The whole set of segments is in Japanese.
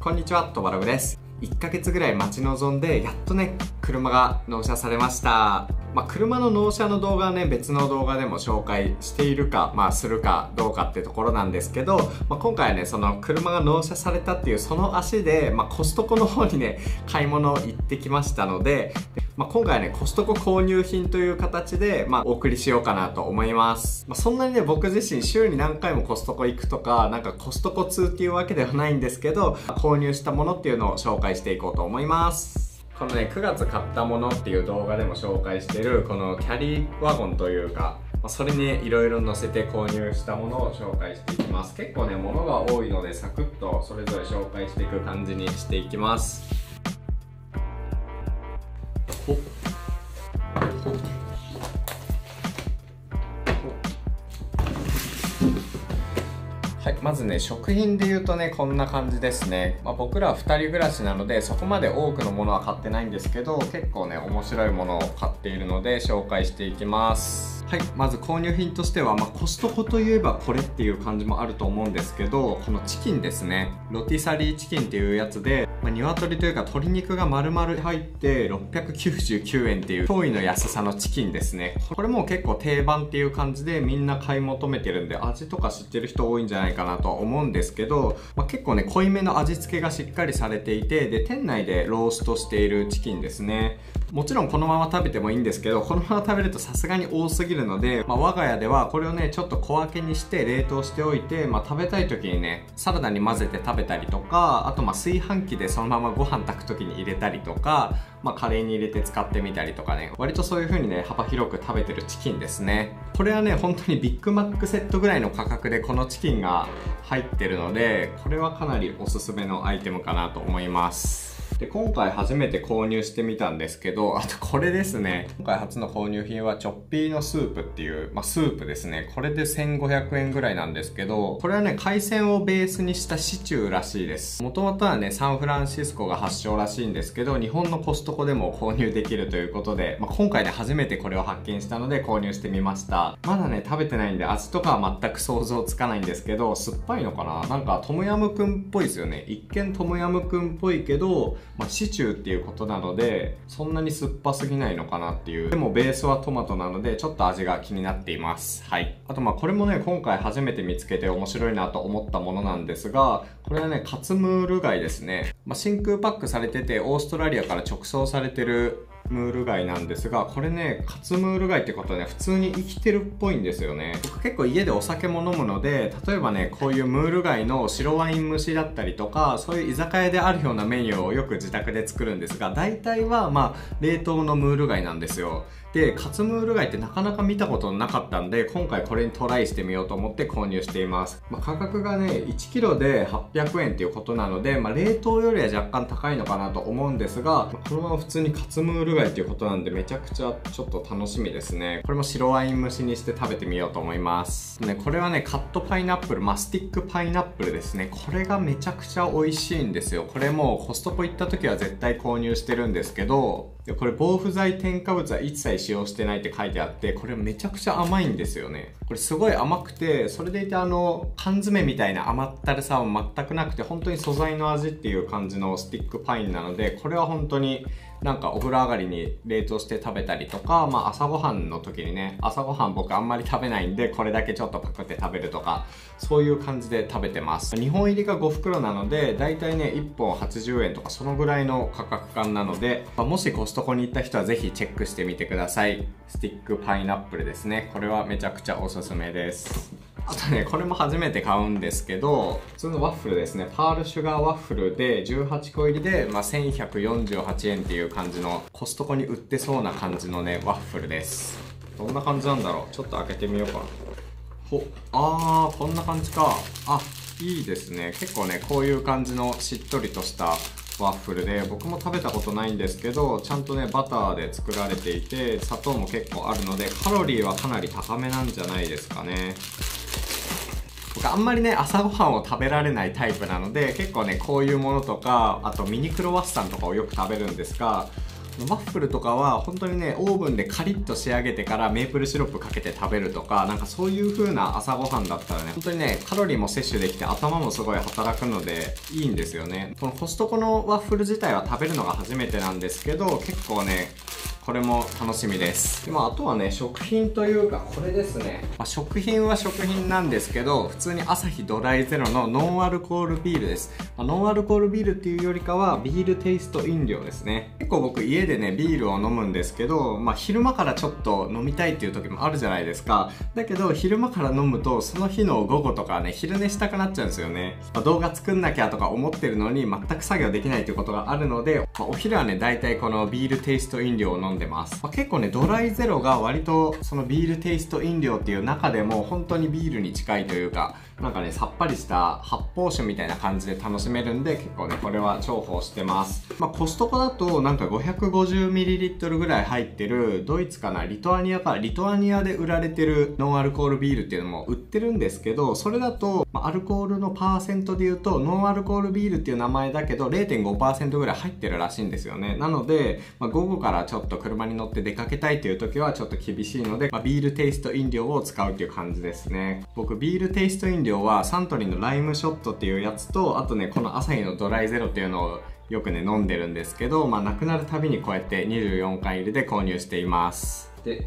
こんにちは、とばログです。1ヶ月ぐらい待ち望んで、やっとね、車が納車されました。まあ、車の納車の動画はね、別の動画でも紹介しているか、まあ、するかどうかってところなんですけど、まあ、今回はね、その車が納車されたっていうその足で、まあ、コストコの方にね、買い物行ってきましたので、まあ、今回はね、コストコ購入品という形で、まあ、お送りしようかなと思います。まあ、そんなにね、僕自身週に何回もコストコ行くとか、なんかコストコ通っていうわけではないんですけど、購入したものっていうのを紹介していこうと思います。このね、9月買ったものっていう動画でも紹介してる、このキャリーワゴンというか、それにいろいろ載せて購入したものを紹介していきます。結構ね物が多いのでサクッとそれぞれ紹介していく感じにしていきます。はい、まずね食品で言うとねこんな感じですね、まあ、僕らは2人暮らしなのでそこまで多くのものは買ってないんですけど結構ね面白いものを買っているので紹介していきます。はいまず購入品としては、まあ、コストコといえばこれっていう感じもあると思うんですけどこのチキンですね。ロティサリーチキンっていうやつで、まあ、鶏というか鶏肉が丸々入って699円っていう驚異の安さのチキンですね。これも結構定番っていう感じでみんな買い求めてるんで味とか知ってる人多いんじゃないかかなと思うんですけど、まあ、結構ね濃いめの味付けがしっかりされていてで店内でローストしているチキンですね。もちろんこのまま食べてもいいんですけどこのまま食べるとさすがに多すぎるので、まあ、我が家ではこれをねちょっと小分けにして冷凍しておいて、まあ、食べたい時にねサラダに混ぜて食べたりとかあとま炊飯器でそのままご飯炊く時に入れたりとか、ま、カレーに入れて使ってみたりとかね割とそういう風にね幅広く食べてるチキンですね。これはね本当にビッグマックセットぐらいの価格でこのチキンが入ってるのでこれはかなりおすすめのアイテムかなと思います。で、今回初めて購入してみたんですけど、あとこれですね。今回初の購入品はチョッピーノスープっていう、まあ、スープですね。これで1500円ぐらいなんですけど、これはね、海鮮をベースにしたシチューらしいです。もともとはね、サンフランシスコが発祥らしいんですけど、日本のコストコでも購入できるということで、まあ、今回ね、初めてこれを発見したので購入してみました。まだね、食べてないんで味とかは全く想像つかないんですけど、酸っぱいのかな？なんかトムヤムクンっぽいですよね。一見トムヤムクンっぽいけど、まあ、シチューっていうことなのでそんなに酸っぱすぎないのかなっていう。でもベースはトマトなのでちょっと味が気になっています。はい。あとまあこれもね今回初めて見つけて面白いなと思ったものなんですがこれはねカツムール貝ですね、まあ、真空パックされててオーストラリアから直送されてるムール貝なんですがこれねカツムール貝ってことはね普通に生きてるっぽいんですよね。僕結構家でお酒も飲むので例えばねこういうムール貝の白ワイン蒸しだったりとかそういう居酒屋であるようなメニューをよく自宅で作るんですが大体はまあ冷凍のムール貝なんですよ。でカツムール貝ってなかなか見たことなかったんで今回これにトライしてみようと思って購入しています、まあ、価格がね 1kg で800円っていうことなので、まあ、冷凍よりは若干高いのかなと思うんですが、まあ、このまま普通にカツムール貝っていうことなんでめちゃくちゃちょっと楽しみですね。これも白ワイン蒸しにして食べてみようと思います。ねこれはねカットパイナップルマスティックパイナップルですね。これがめちゃくちゃ美味しいんですよ。これもコストコ行った時は絶対購入してるんですけどでこれ防腐剤添加物は一切使用してないって書いてあってこれめちゃくちゃ甘いんですよね。これすごい甘くてそれでいてあの缶詰みたいな甘ったるさは全くなくて本当に素材の味っていう感じのスティックパインなのでこれは本当になんかお風呂上がりに冷凍して食べたりとか、まあ朝ごはんの時にね、朝ごはん僕あんまり食べないんで、これだけちょっとパクって食べるとか、そういう感じで食べてます。2本入りが5袋なので、だいたいね、1本80円とかそのぐらいの価格感なので、まあ、もしコストコに行った人はぜひチェックしてみてください。スティックパイナップルですね。これはめちゃくちゃおすすめです。あとね、これも初めて買うんですけど、普通のワッフルですね。パールシュガーワッフルで18個入りで、まあ、1148円っていう感じのコストコに売ってそうな感じのね、ワッフルです。どんな感じなんだろう？ちょっと開けてみようか。ほ、あー、こんな感じか。あ、いいですね。結構ね、こういう感じのしっとりとしたワッフルで僕も食べたことないんですけどちゃんとねバターで作られていて砂糖も結構あるのでカロリーはかなり高めなんじゃないですかね。僕あんまりね朝ごはんを食べられないタイプなので結構ねこういうものとかあとミニクロワッサンとかをよく食べるんですがワッフルとかは本当にねオーブンでカリッと仕上げてからメープルシロップかけて食べるとかなんかそういう風な朝ごはんだったらね本当にねカロリーも摂取できて頭もすごい働くのでいいんですよね。このコストコのワッフル自体は食べるのが初めてなんですけど結構ねこれも楽しみです。で、まあ、あとはね食品というかこれですね、まあ、食品は食品なんですけど普通にアサヒドライゼロのノンアルコールビールです、まあ、ノンアルコールビールっていうよりかはビールテイスト飲料ですね。結構僕家でねビールを飲むんですけど、まあ、昼間からちょっと飲みたいっていう時もあるじゃないですか。だけど昼間から飲むとその日の午後とかね昼寝したくなっちゃうんですよね、まあ、動画作んなきゃとか思ってるのに全く作業できないっていうことがあるので、まあ、お昼はね大体このビールテイスト飲料を飲んでます、まあ、結構ねドライゼロが割とそのビールテイスト飲料っていう中でも本当にビールに近いというかなんかねさっぱりした発泡酒みたいな感じで楽しめるんで結構ねこれは重宝してます。まあコストコだとなんか 550ml ぐらい入ってるドイツかなリトアニアかリトアニアで売られてるノンアルコールビールっていうのも売ってるんですけどそれだと、まあ、アルコールのパーセントで言うとノンアルコールビールっていう名前だけど0.5%ぐらい入ってるらしいんですよね。なので、まあ、午後からちょっと車に乗って出かけたいっていう時はちょっと厳しいので、まあ、ビールテイスト飲料を使うっていう感じですね。僕ビールテイスト飲料料はサントリーのライムショットっていうやつとあとねこのアサヒのドライゼロっていうのをよくね飲んでるんですけどまあなくなるたびにこうやって24回入れで購入しています。で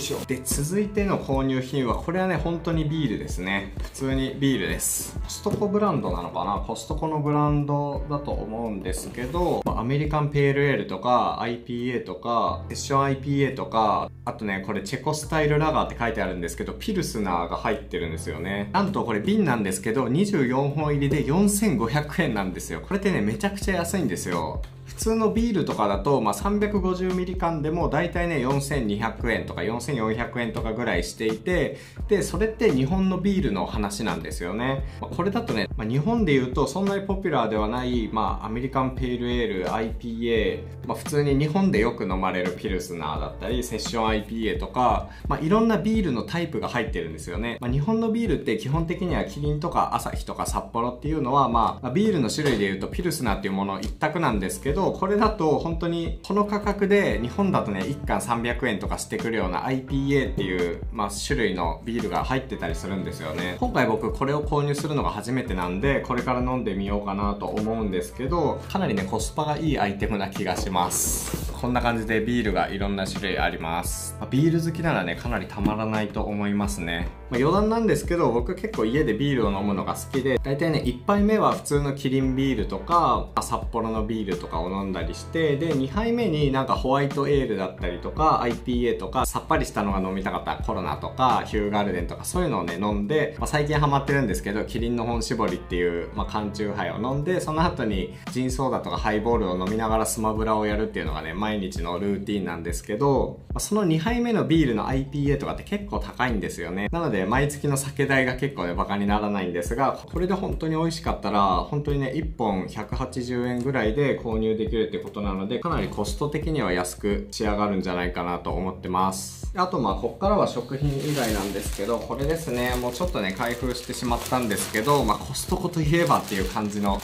よいしょで続いての購入品はこれはね本当にビールですね。普通にビールです。コストコブランドなのかな？コストコのブランドだと思うんですけどアメリカンペールエールとか IPA とかセッション IPA とかあとねこれチェコスタイルラガーって書いてあるんですけどピルスナーが入ってるんですよね。なんとこれ瓶なんですけど24本入りで4500円なんですよ。これってねめちゃくちゃ安いんですよ。普通のビールとかだと、まあ、350ml 缶でも大体ね4200円とか4400円とかぐらいしていてでそれって日本のビールの話なんですよね、まあ、これだとね、まあ、日本で言うとそんなにポピュラーではない、まあ、アメリカンペールエール IPA、まあ、普通に日本でよく飲まれるピルスナーだったりセッション IPA とか、まあ、いろんなビールのタイプが入ってるんですよね、まあ、日本のビールって基本的にはキリンとかアサヒとか札幌っていうのは、まあ、ビールの種類で言うとピルスナーっていうもの一択なんですけどどこれだと本当にこの価格で日本だとね1缶300円とかしてくるような IPA っていう、まあ、種類のビールが入ってたりするんですよね。今回僕これを購入するのが初めてなんでこれから飲んでみようかなと思うんですけどかなりねコスパがいいアイテムな気がします。こんな感じでビールがいろんな種類あります、ビール好きならねかなりたまらないと思いますね、まあ、余談なんですけど僕結構家でビールを飲むのが好きで大体ね1杯目は普通のキリンビールとか札幌のビールとかを飲んだりしてで2杯目になんかホワイトエールだったりとか IPA とかさっぱりしたのが飲みたかったコロナとかヒューガルデンとかそういうのをね飲んで、まあ、最近ハマってるんですけどキリンの本搾りっていう、まあ、缶チューハイを飲んでその後にジンソーダとかハイボールを飲みながらスマブラをやるっていうのがね毎日のルーティンなんですけど、まあ、その2杯目のビールの IPA とかって結構高いんですよね。なので毎月の酒代が結構ねバカにならないんですがこれで本当に美味しかったら本当にね1本180円ぐらいで購入できるってことなのでかなりコスト的には安く仕上がるんじゃないかなと思ってます。あとまあこっからは食品以外なんですけどこれですねもうちょっとね開封してしまったんですけどまあコストコといえばっていう感じの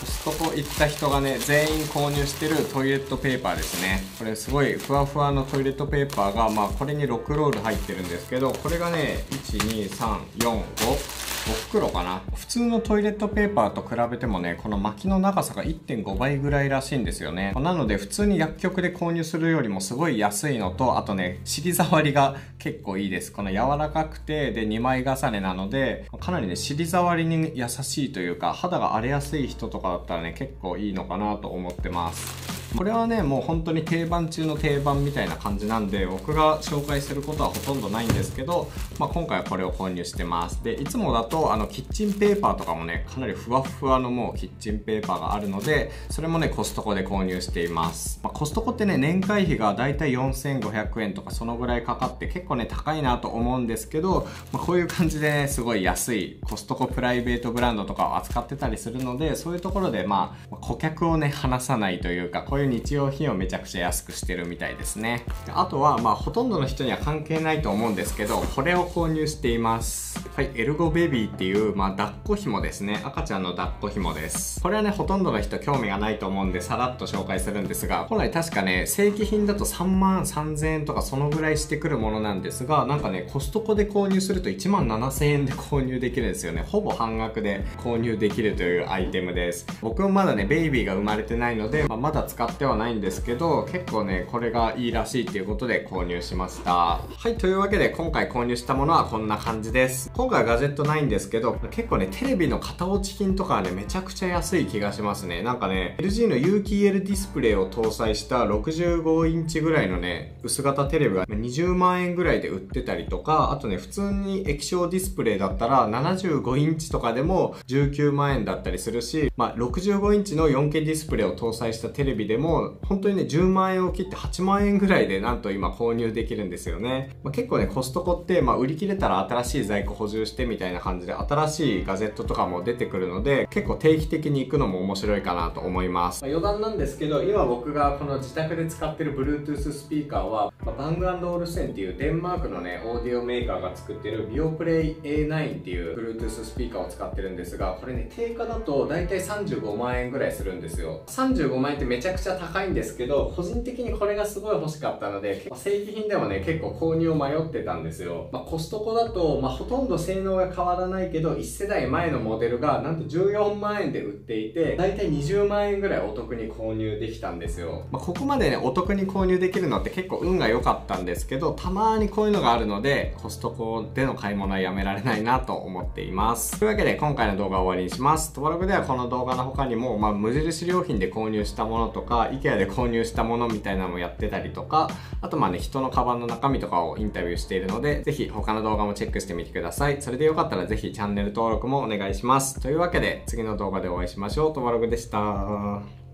コストコ行った人がね全員購入してるトイレットペーパーですね。これすごいふわふわのトイレットペーパーがまあこれに6ロール入ってるんですけどこれがね12345袋かな？普通のトイレットペーパーと比べてもねこの巻きの長さが1.5倍ぐらいらしいんですよね。なので普通に薬局で購入するよりもすごい安いのとあとね尻触りが結構いいです。この柔らかくてで2枚重ねなのでかなりね尻触りに優しいというか肌が荒れやすい人とかだったらね結構いいのかなと思ってます。これはねもう本当に定番中の定番みたいな感じなんで僕が紹介することはほとんどないんですけど、まあ、今回はこれを購入してます。でいつもだとあのキッチンペーパーとかもねかなりふわふわのもうキッチンペーパーがあるのでそれもねコストコで購入しています、まあ、コストコってね年会費がだいたい4500円とかそのぐらいかかって結構ね高いなと思うんですけど、まあ、こういう感じでねすごい安いコストコプライベートブランドとかを扱ってたりするのでそういうところでまあ顧客をね離さないというかこういういう日用品をめちゃくちゃ安くしてるみたいですねあとはまあほとんどの人には関係ないと思うんですけどこれを購入しています。はい、エルゴベビーっていう、まあ、抱っこ紐ですね。赤ちゃんの抱っこ紐です。これはね、ほとんどの人興味がないと思うんで、さらっと紹介するんですが、本来確かね、正規品だと3万3000円とかそのぐらいしてくるものなんですが、なんかね、コストコで購入すると1万7000円で 購入できるんですよね。ほぼ半額で購入できるというアイテムです。僕もまだね、ベイビーが生まれてないので、まあ、まだ使ってはないんですけど、結構ね、これがいいらしいっていうことで購入しました。はい、というわけで今回購入したものはこんな感じです。今回ガジェットないんですけど、結構ね、テレビの片落ち金とかはね、めちゃくちゃ安い気がしますね。なんかね、LG の有機 EL ディスプレイを搭載した65インチぐらいのね、薄型テレビが20万円ぐらいで売ってたりとか、あとね、普通に液晶ディスプレイだったら75インチとかでも19万円だったりするし、まあ、65インチの 4K ディスプレイを搭載したテレビでも、本当にね、10万円を切って8万円ぐらいでなんと今購入できるんですよね。まあ、結構ね、コストコって、まあ、売り切れたら新しい在庫補充してみたいな感じで、新しいガジェットとかも出てくるので、結構定期的に行くのも面白いかなと思います。余談なんですけど、今僕がこの自宅で使ってる Bluetooth スピーカーは、まあ、バングオールセンっていうデンマークのね、オーディオメーカーが作ってるビオプレイ A9 っていう Bluetooth スピーカーを使ってるんですが、これね、定価だと大体35万円ぐらいするんですよ。35万円ってめちゃくちゃ高いんですけど、個人的にこれがすごい欲しかったので、正規品でもね、結構購入を迷ってたんですよ。まあ、コストコだと、まあ、ほとんど性能が変わらないけど、1世代前のモデルがなんと14万円で売っていて、だいたい20万円ぐらいお得に購入できたんですよ。まあ、ここまでね、お得に購入できるのって結構運が良かったんですけど、たまにこういうのがあるので、コストコでの買い物はやめられないなと思っています。というわけで、今回の動画は終わりにします。トバログではこの動画の他にも、まあ、無印良品で購入したものとか、IKEA で購入したものみたいなのもやってたりとか、あとまあね、人のカバンの中身とかをインタビューしているので、ぜひ他の動画もチェックしてみてください。それでよかったらぜひチャンネル登録もお願いします。というわけで、次の動画でお会いしましょう。トバログでした。